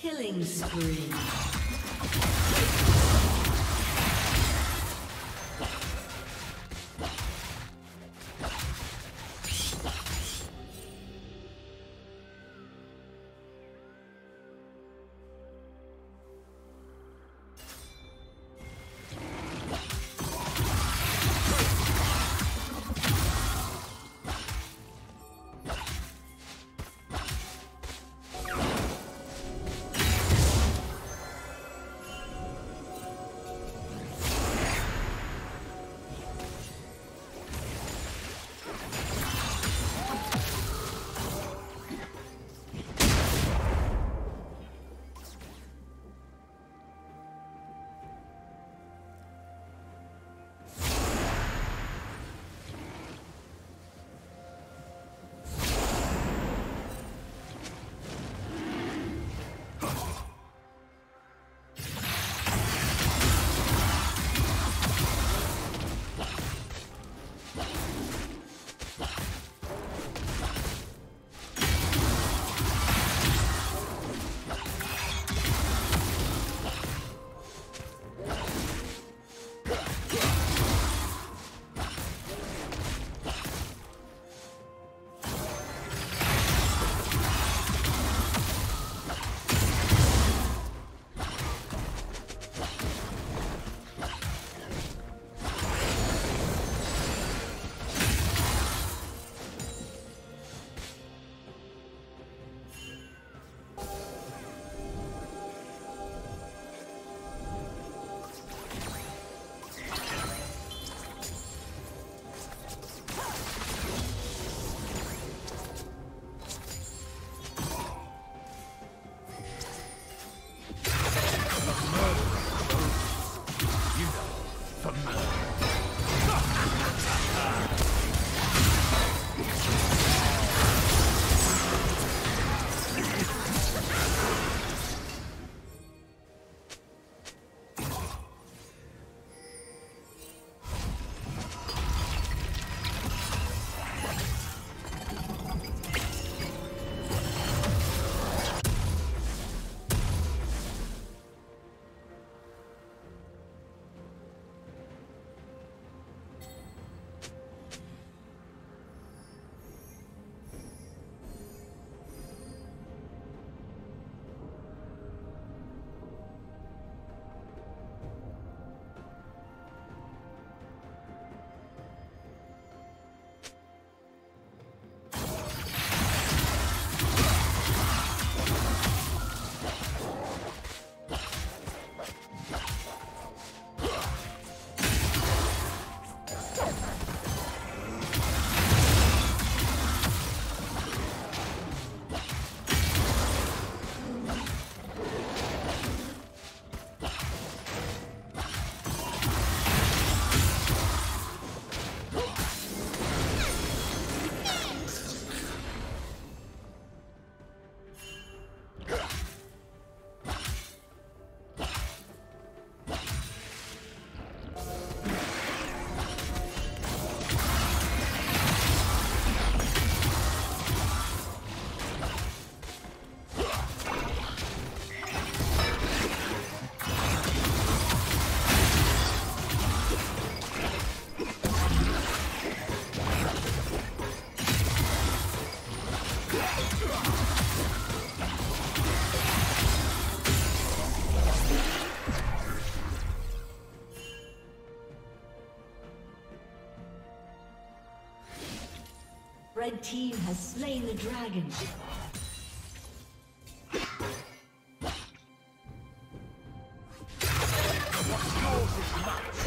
Killing spree. Red team has slain the dragon. Yours is mine.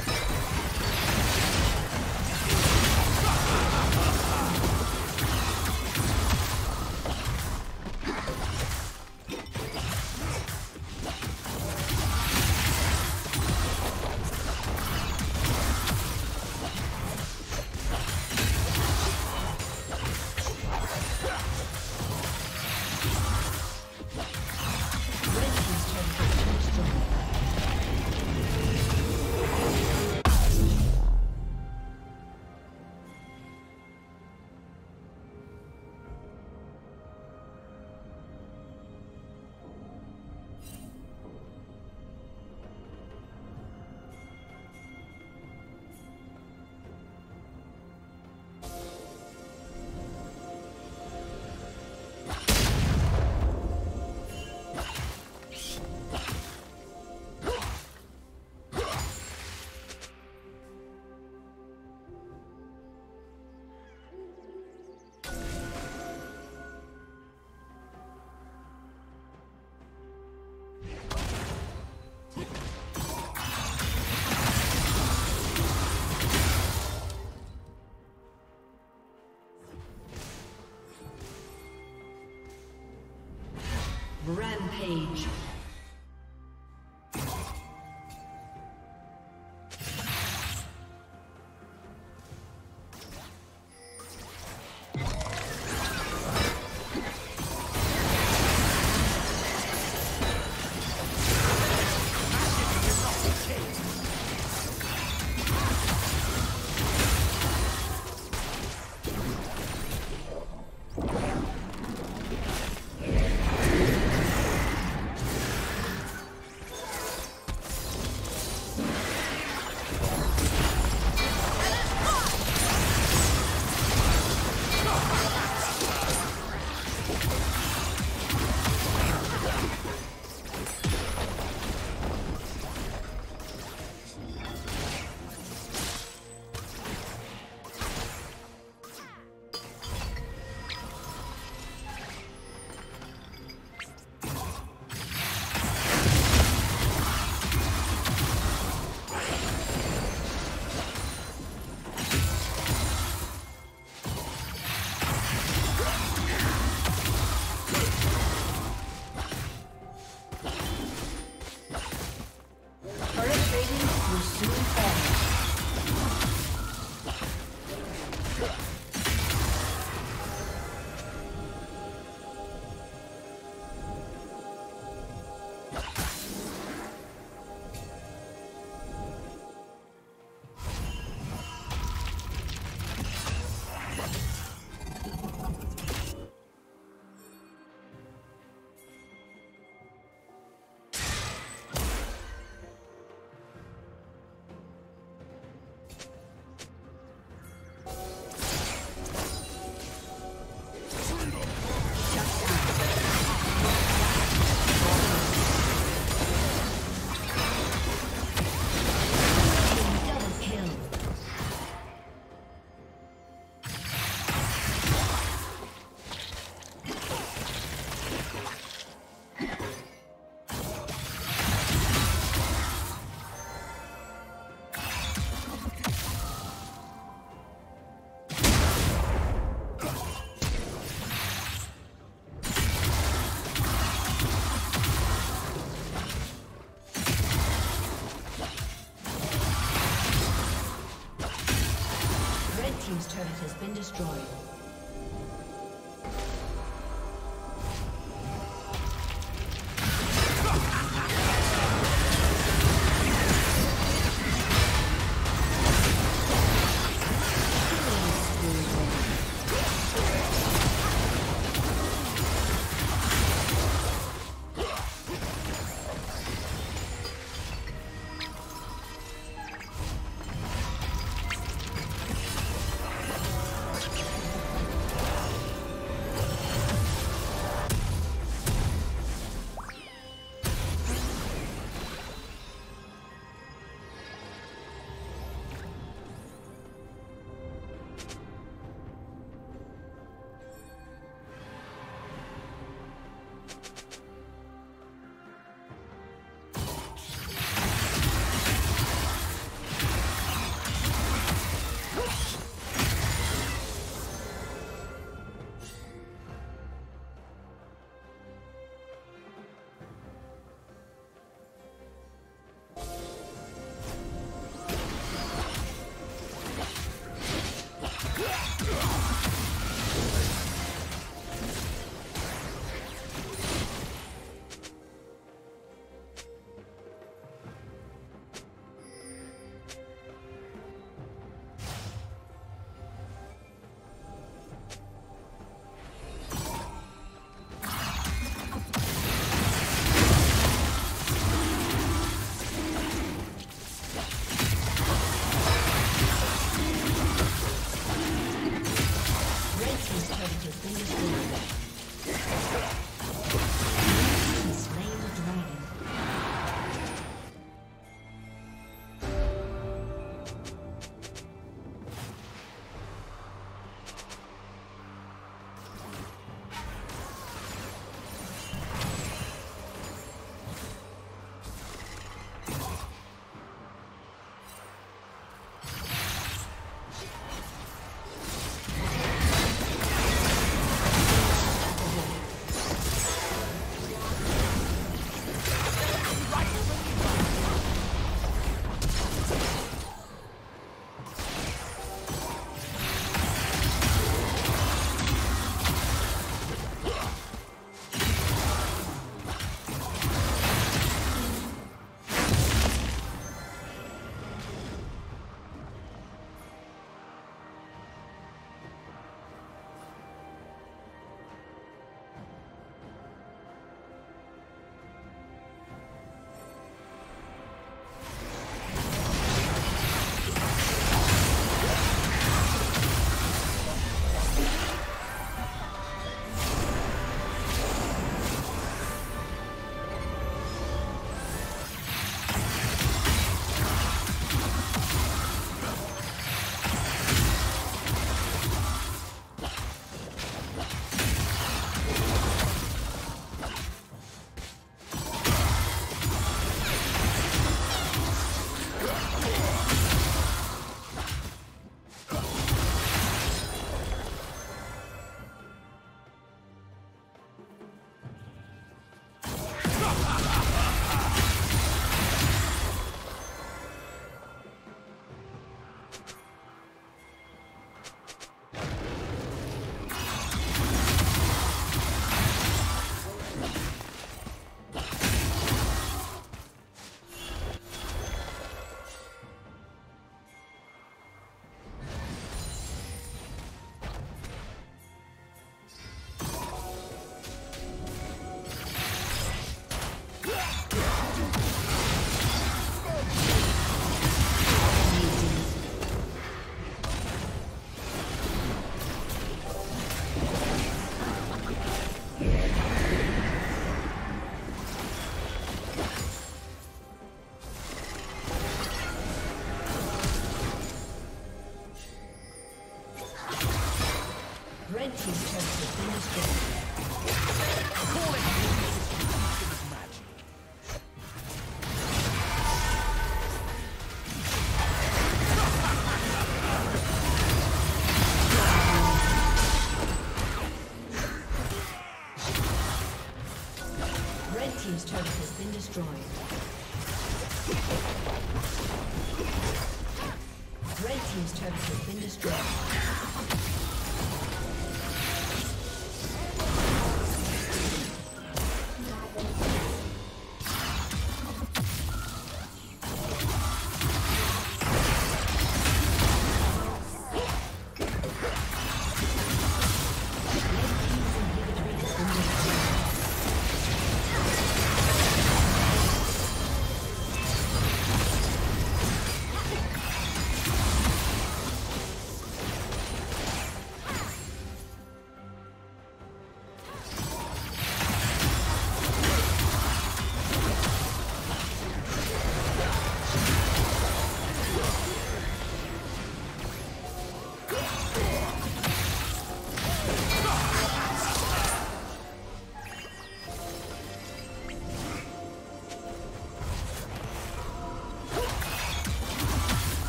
Rampage.